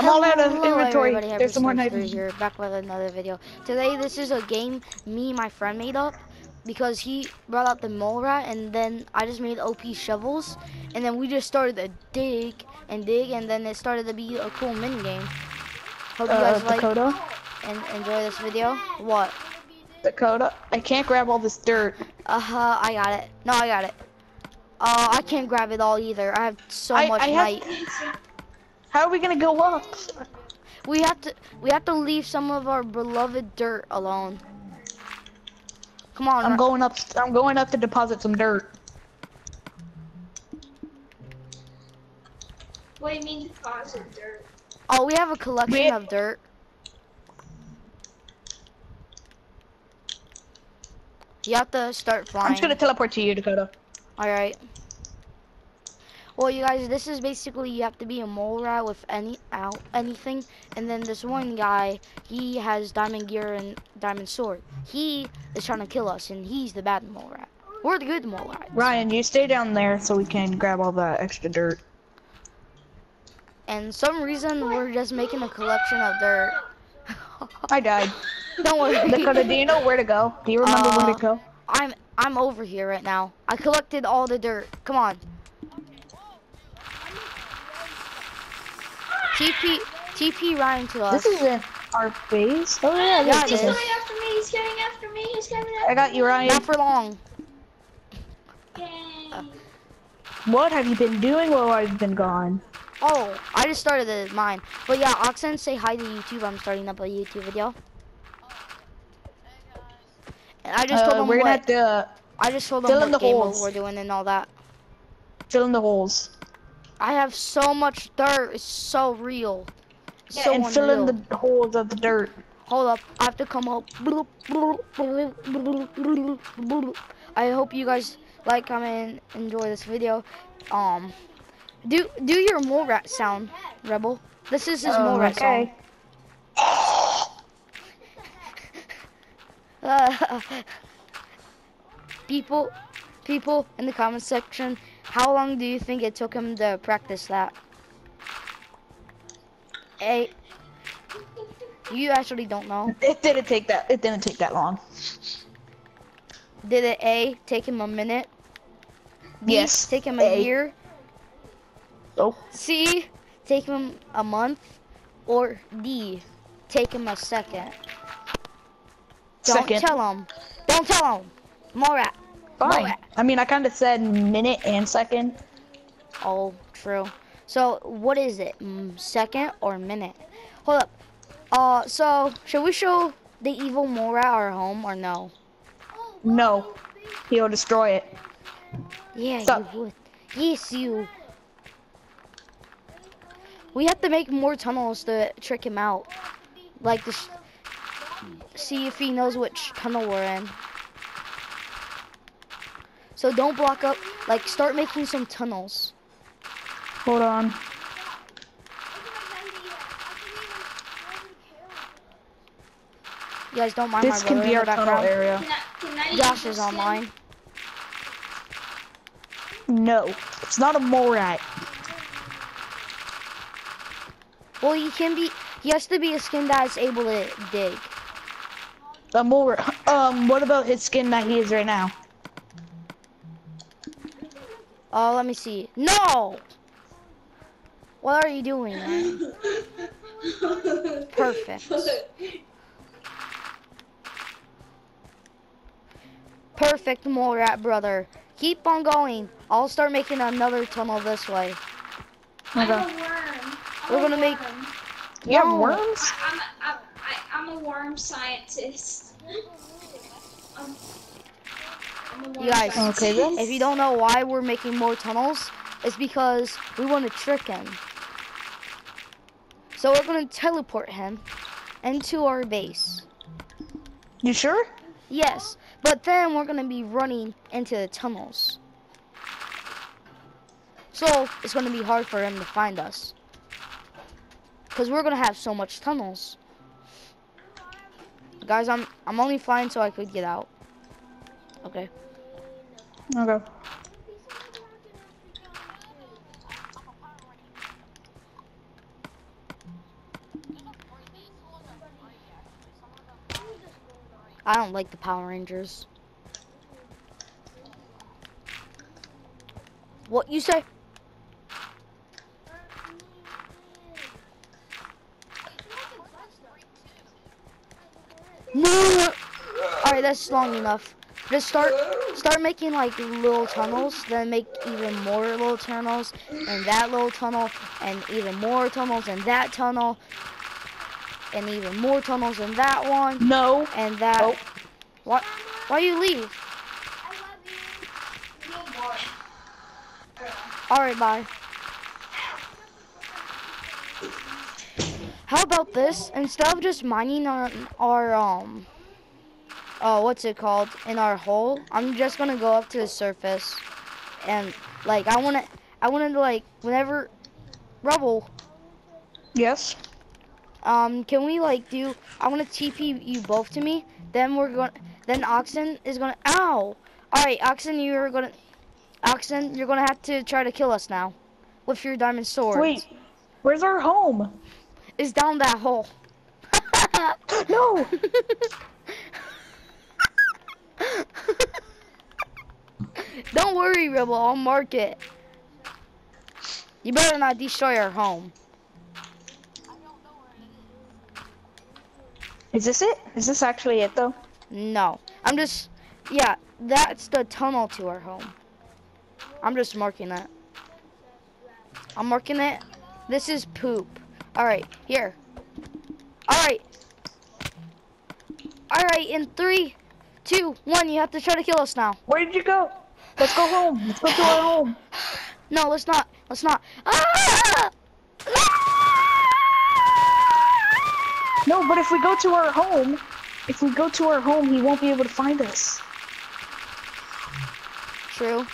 I'm all out of Hello, inventory. There's some more Happy night Sniper vision. here, back with another video. Today, this is a game me and my friend made up because he brought out the mole rat, and then I just made OP shovels, and then we just started to dig and dig, and then it started to be a cool mini game. Hope you Uh, guys like Dakota. and enjoy this video. What? Dakota. I can't grab all this dirt. Uh huh. I got it. No, I got it. Uh, I can't grab it all either. I have so I, much I night. Have. How are we gonna go up? We have to. We have to leave some of our beloved dirt alone. Come on. I'm Ra- going up. I'm going up to deposit some dirt. What do you mean deposit dirt? Oh, we have a collection We- of dirt. You have to start flying. I'm just gonna teleport to you, Dakota. Alright. Well, you guys, this is basically you have to be a mole rat with any out anything, and then this one guy, he has diamond gear and diamond sword. He is trying to kill us, and he's the bad mole rat. We're the good mole rat. Ryan, you stay down there so we can grab all the extra dirt. And some reason we're just making a collection of dirt. I died. Don't worry. Dakota, do you know where to go? Do you remember where Uh, to go? I'm I'm over here right now. I collected all the dirt. Come on. TP TP Ryan to us. This isn't our base. Oh yeah, Yeah, this it He's is. is. coming after me. He's coming after me. He's coming after me. I got you, Ryan. Not for long. me. What have you been doing while I've been gone? Oh, I just started the mine. But yeah, Oxen, say hi to YouTube. I'm starting up a YouTube video. And I just told Uh, them we're gonna have to I just told fill them in what the game mode holes. we're doing and all that. fill in the holes I have so much dirt. It's so real. It's so and fill in the holes of the dirt. Hold up, I have to come up. I hope you guys like, comment, and enjoy this video. Um, do do your mole rat sound, Rebel. This is his mole rat song. Uh, people, people in the comment section, how long do you think it took him to practice that? A, you actually don't know. It didn't take that. It didn't take that long. Did it A take him a minute? B, Yes, Take him a, A. year? Oh, C take him a month? Or D take him a second? Don't second. tell him. Don't tell him. More. Fine. More I mean, I kind of said minute and second. Oh, true. So what is it? Mm, second or minute? Hold up. Uh, so should we show the evil Mora our home or no? No, he'll destroy it. Yeah, Stop. you would. Yes, you. We have to make more tunnels to trick him out. Like this. See if he knows which tunnel we're in. So don't block up. Like start making some tunnels. Hold on. You guys don't mind This my can be in our tunnel background. area. Can I, can I Josh is this online. No, it's not a mole rat. Well, he can be. He has to be a skin that's able to dig. A mole. Um, what about his skin that he is right now? Oh, let me see. No. What are you doing? Perfect. Perfect, mole rat brother. Keep on going. I'll start making another tunnel this way. I'm a Okay. worm. I'm We're a gonna make- worm. You have worms? I, I'm, a, I, I, I'm a worm scientist. I'm, I'm a worm You guys- Okay then. If you don't know why we're making more tunnels, it's because we want to trick him. So we're going to teleport him into our base. You sure? Yes, but then we're gonna be running into the tunnels. So it's gonna be hard for him to find us. Cause we're gonna have so much tunnels. Guys, I'm I'm only flying so I could get out. Okay. Okay. I don't like the Power Rangers. What you say? No! Alright, that's long enough. Just start start making like little tunnels, then make even more little tunnels, and that little tunnel, and even more tunnels, and that tunnel, and even more tunnels, and that one, No. and that. Nope. What? Why you leave? All right, bye. How about this? Instead of just mining our, our um, oh, what's it called? In our hole, I'm just gonna go up to the surface, and like I wanna, I wanna like whenever, rubble. Yes. Um, can we like do? I want to TP you both to me. Then we're gonna. Then Oxen is gonna. Ow! All right, Oxen, you're gonna. Oxen, you're gonna have to try to kill us now, with your diamond sword. Wait. Where's our home? It's down that hole. No. Don't worry, Rebel. I'll mark it. You better not destroy our home. Is this it? Is this actually it though? No. I'm just. Yeah, that's the tunnel to our home. I'm just marking that. I'm marking it. This is poop. Alright, here. Alright. Alright, in three, two, one, you have to try to kill us now. Where did you go? Let's go home. Let's go to our home. No, let's not. Let's not. Ah! No, but if we go to our home, if we go to our home, he won't be able to find us. True.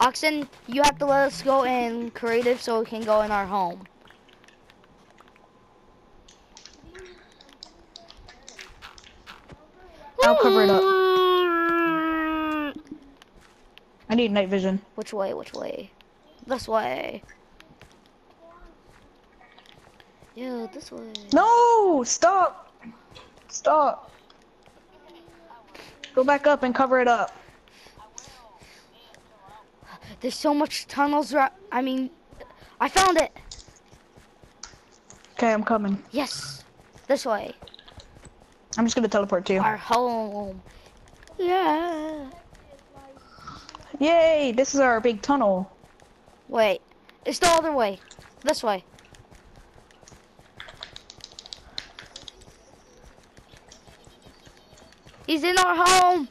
Oxen, you have to let us go in creative so we can go in our home. I'll cover it up. I need night vision. Which way? Which way? This way. Yeah, this way. No! Stop! Stop! Go back up and cover it up. There's so much tunnels. I mean, I found it. Okay, I'm coming. Yes, this way. I'm just gonna teleport to you. Our home. Yeah. Yay! This is our big tunnel. Wait, it's the other way. This way. He's in our home.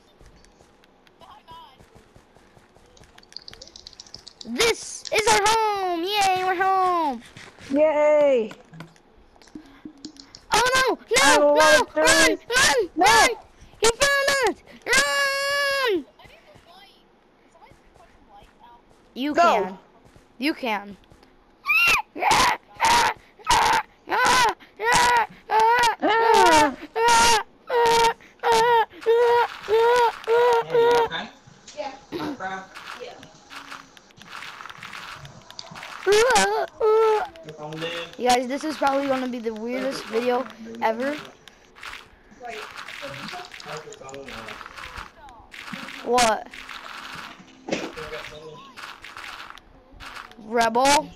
This is our home. Yay, we're home. Yay! No, no, want no, run, run, No. run. He found us. Run. You can. You can. okay? Yeah. Minecraft? Yeah. Your phone dead? You guys, this is probably gonna be the weirdest video ever. Wait. How's your phone? What? still got phone? Rebel?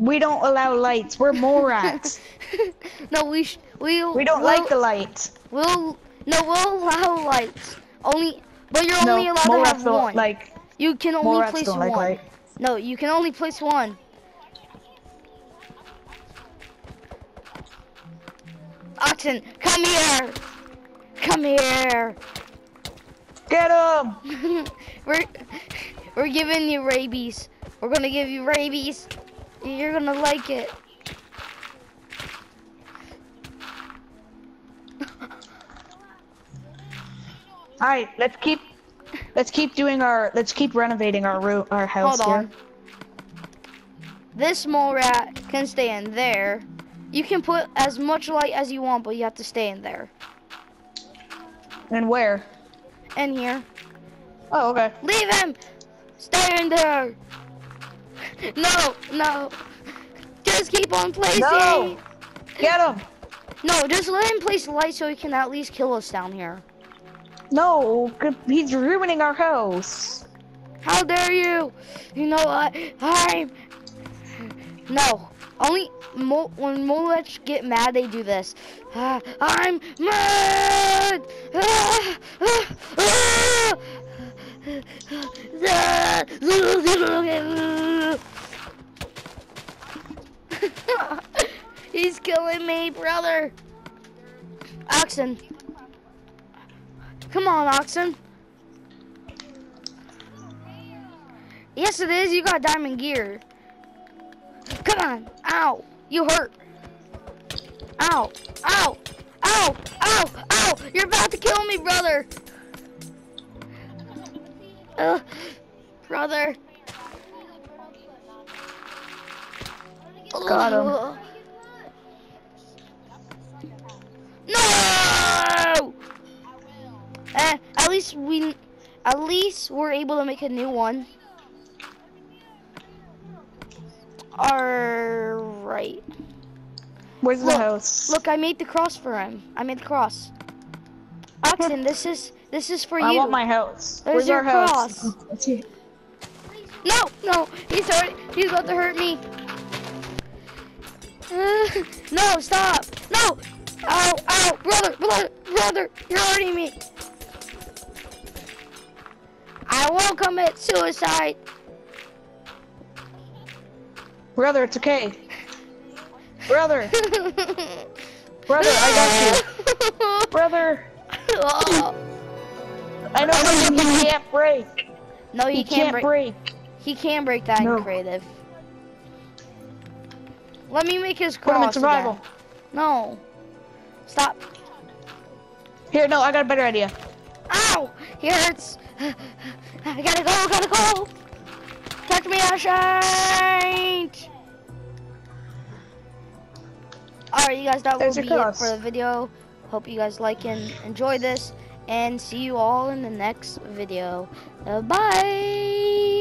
We don't allow lights. We're mole rats. no, we sh we we don't we'll, like the lights. We'll no, we'll allow lights. Only, but you're No, only allowed to have one. like. you can only place one. like. No, you can only place one. Oxen, come here. Come here. Get him! we're we're giving you rabies. We're gonna give you rabies. You're gonna like it. All right, let's keep. Let's keep doing our. Let's keep renovating our room, our house Hold here. on. This mole rat can stay in there. You can put as much light as you want, but you have to stay in there. And where? In here. Oh, okay. Leave him! Stay in there! No, no. Just keep on placing. No! Get him! No, just let him place light so he can at least kill us down here. No, he's ruining our house. How dare you? You know what? I'm. No. Only Mo- when Molech get mad, they do this. Ah, I'm mad. He's killing me, brother. Oxen. Come on, Oxen. Yes, it is. You got diamond gear. Come on. Ow. You hurt. Ow. Ow. Ow. Ow. Ow. You're about to kill me, brother. Uh, brother. Got him. No! Eh, at least we, at least we're able to make a new one. Alright. Where's the house? Look, I made the cross for him. I made the cross. Oxen, this is this is for I you. I want my house. There's Where's your our house? cross. No, no, he's hurt. He's about to hurt me. Uh, no, stop. No. Ow, ow, brother, brother, brother, you're hurting me. I won't commit suicide. Brother, it's okay. Brother, brother, I got you. Brother, Oh. I know something you can't break. No, You he can't, break. break. He can break that No. in creative. Let me make his Put him in survival. again. No. Stop. Here, no, I got a better idea. Ow! He hurts. I gotta go, gotta go. Catch me, Ashite. Alright, you guys, that There's will be your it for the video. Hope you guys like and enjoy this. And see you all in the next video. Uh, bye.